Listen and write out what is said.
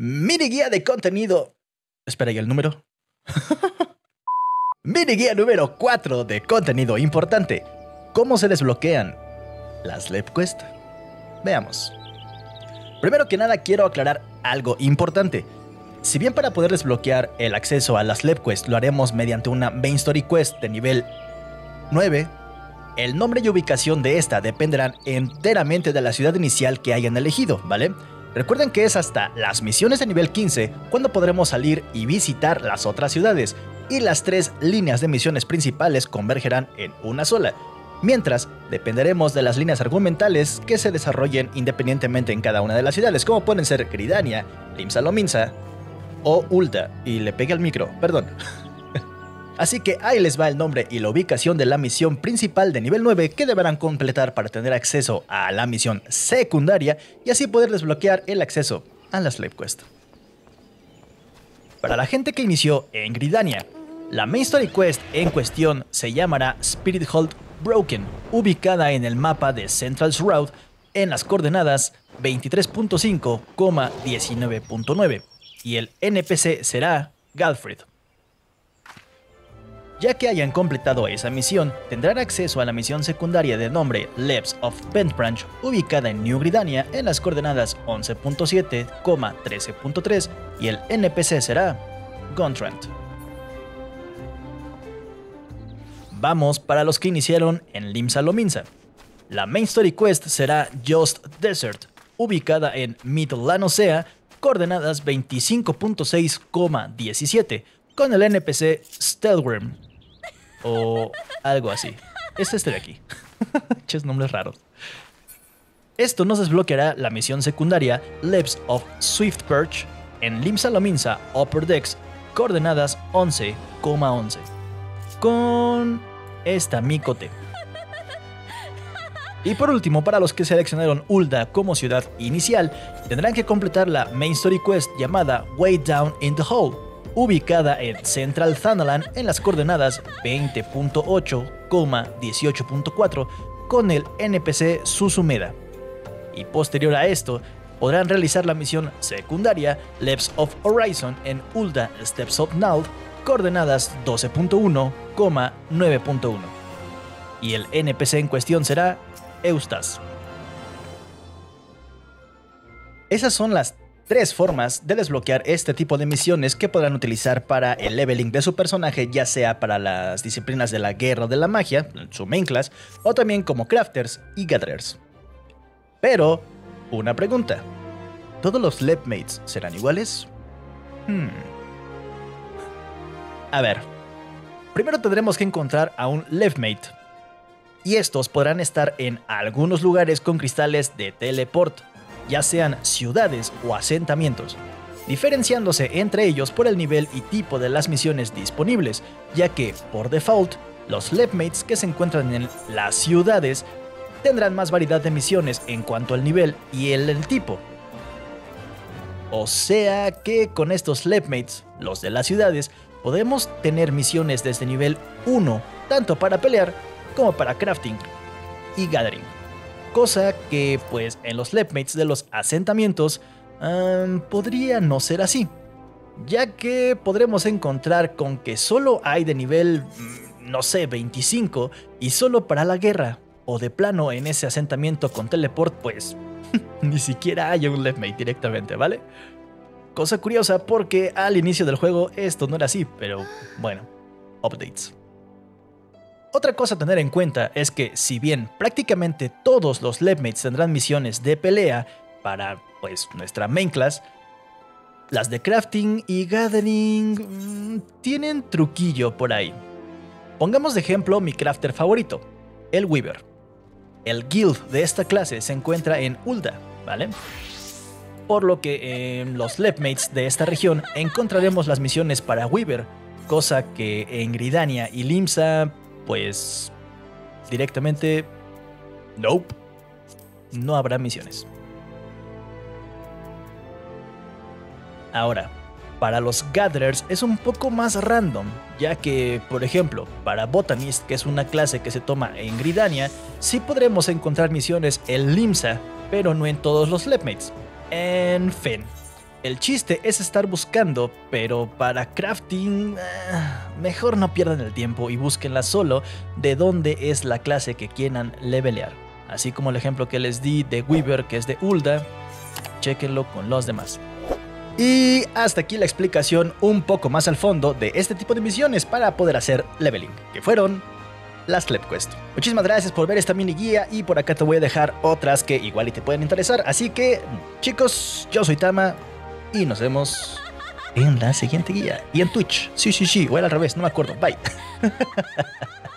Mini guía de contenido. Espera, ¿y el número? Mini guía número 4 de contenido importante. ¿Cómo se desbloquean las LevQuest? Veamos. Primero que nada quiero aclarar algo importante. Si bien para poder desbloquear el acceso a las LevQuest lo haremos mediante una Main Story Quest de nivel 9, el nombre y ubicación de esta dependerán enteramente de la ciudad inicial que hayan elegido, ¿vale? Recuerden que es hasta las misiones de nivel 15 cuando podremos salir y visitar las otras ciudades, y las tres líneas de misiones principales convergerán en una sola, mientras dependeremos de las líneas argumentales que se desarrollen independientemente en cada una de las ciudades, como pueden ser Gridania, Limsa Lominsa o Ulta, y le pegué al micro, perdón. Así que ahí les va el nombre y la ubicación de la misión principal de nivel 9 que deberán completar para tener acceso a la misión secundaria y así poder desbloquear el acceso a la Slave Quest. Para la gente que inició en Gridania, la Main Story Quest en cuestión se llamará Spirit Hold Broken, ubicada en el mapa de Central's Route en las coordenadas 23.5,19.9 y el NPC será Galfred. Ya que hayan completado esa misión, tendrán acceso a la misión secundaria de nombre Labs of Branch, ubicada en New Gridania en las coordenadas 11.7,13.3 y el NPC será Gontrant. Vamos para los que iniciaron en Limsa Lominsa. La Main Story Quest será Just Desert, ubicada en Midlanosea, coordenadas 25.6,17, con el NPC Stelworm, o algo así. Es este de aquí. Ches nombres raros. Esto nos desbloqueará la misión secundaria Lips of Swift Perch en Limsa Lominsa Upper Decks, coordenadas 11,11. con esta micote. Y por último, para los que seleccionaron Ulda como ciudad inicial, tendrán que completar la Main Story Quest llamada Way Down in the Hole, ubicada en Central Thanalan en las coordenadas 20.8,18.4 con el NPC Susumeda. Y posterior a esto, podrán realizar la misión secundaria Leps of Horizon en Ulda Steps of Nald, coordenadas 12.1,9.1. Y el NPC en cuestión será Eustas. Esas son las tres formas de desbloquear este tipo de misiones que podrán utilizar para el leveling de su personaje, ya sea para las disciplinas de la guerra o de la magia, su main class, o también como crafters y gatherers. Pero, una pregunta. ¿Todos los Mates serán iguales? Hmm. A ver. Primero tendremos que encontrar a un Mate. Y estos podrán estar en algunos lugares con cristales de teleport, ya sean ciudades o asentamientos, diferenciándose entre ellos por el nivel y tipo de las misiones disponibles, ya que, por default, los Mates que se encuentran en las ciudades tendrán más variedad de misiones en cuanto al nivel y el, tipo. O sea que con estos Mates, los de las ciudades, podemos tener misiones desde nivel 1, tanto para pelear como para crafting y gathering cosa que pues en los Lepmates de los asentamientos podría no ser así, ya que podremos encontrar con que solo hay de nivel, mm, no sé, 25 y solo para la guerra, o de plano en ese asentamiento con teleport pues ni siquiera hay un Lepmate directamente, ¿vale? Cosa curiosa porque al inicio del juego esto no era así, pero bueno, updates. Otra cosa a tener en cuenta es que si bien prácticamente todos los Levmates tendrán misiones de pelea para pues nuestra main class, las de crafting y gathering mm, tienen truquillo por ahí. Pongamos de ejemplo mi crafter favorito, el Weaver. El guild de esta clase se encuentra en Ulda, ¿vale? Por lo que en los Levmates de esta región encontraremos las misiones para Weaver, cosa que en Gridania y Limsa pues directamente, nope, no habrá misiones. Ahora, para los Gatherers es un poco más random, ya que, por ejemplo, para Botanist, que es una clase que se toma en Gridania, sí podremos encontrar misiones en Limsa, pero no en todos los Lepmates. En fin, El chiste es estar buscando, pero para crafting, eh, mejor no pierdan el tiempo y búsquenla solo de dónde es la clase que quieran levelear. Así como el ejemplo que les di de Weaver, que es de Ulda, chequenlo con los demás. Y hasta aquí la explicación un poco más al fondo de este tipo de misiones para poder hacer leveling, que fueron las Club Quest. Muchísimas gracias por ver esta mini guía y por acá te voy a dejar otras que igual y te pueden interesar. Así que, chicos, yo soy Tama y nos vemos en la siguiente guía. Y en Twitch. Sí, sí, sí, o era al revés, no me acuerdo. Bye.